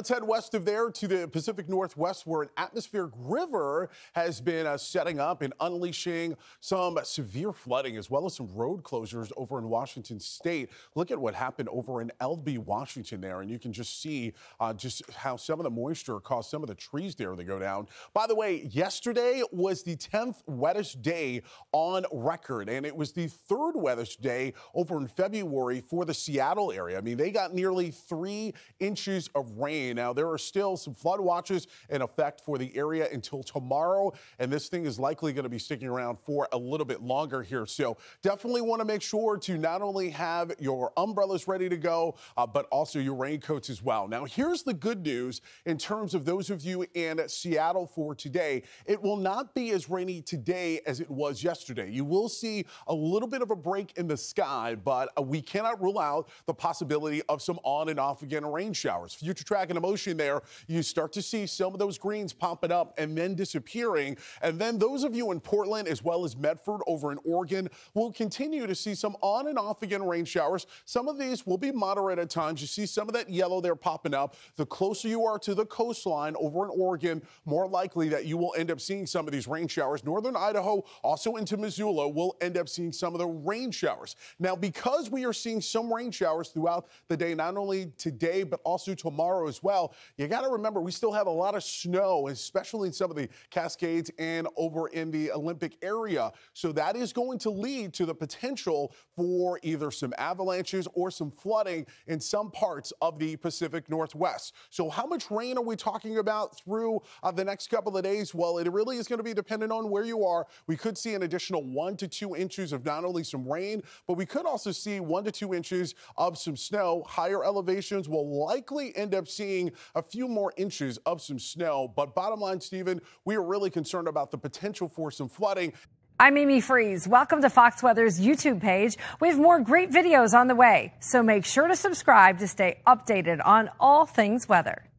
Let's head west of there to the Pacific Northwest, where an atmospheric river has been uh, setting up and unleashing some severe flooding as well as some road closures over in Washington state. Look at what happened over in Elbe, Washington there, and you can just see uh, just how some of the moisture caused some of the trees there to go down. By the way, yesterday was the 10th wettest day on record, and it was the third wettest day over in February for the Seattle area. I mean, they got nearly three inches of rain. Now, there are still some flood watches in effect for the area until tomorrow, and this thing is likely going to be sticking around for a little bit longer here. So definitely want to make sure to not only have your umbrellas ready to go, uh, but also your raincoats as well. Now, here's the good news in terms of those of you in Seattle for today. It will not be as rainy today as it was yesterday. You will see a little bit of a break in the sky, but uh, we cannot rule out the possibility of some on and off again rain showers. Future track and emotion there, you start to see some of those greens popping up and then disappearing. And then those of you in Portland as well as Medford over in Oregon will continue to see some on and off again rain showers. Some of these will be moderate at times. You see some of that yellow there popping up. The closer you are to the coastline over in Oregon, more likely that you will end up seeing some of these rain showers. Northern Idaho, also into Missoula, will end up seeing some of the rain showers. Now, because we are seeing some rain showers throughout the day, not only today, but also tomorrow as well, you got to remember we still have a lot of snow, especially in some of the Cascades and over in the Olympic area. So that is going to lead to the potential for either some avalanches or some flooding in some parts of the Pacific Northwest. So how much rain are we talking about through uh, the next couple of days? Well, it really is going to be dependent on where you are. We could see an additional one to two inches of not only some rain, but we could also see one to two inches of some snow. Higher elevations will likely end up seeing a few more inches of some snow. But bottom line, Stephen, we are really concerned about the potential for some flooding. I'm Amy Freeze. Welcome to Fox Weather's YouTube page. We have more great videos on the way, so make sure to subscribe to stay updated on all things weather.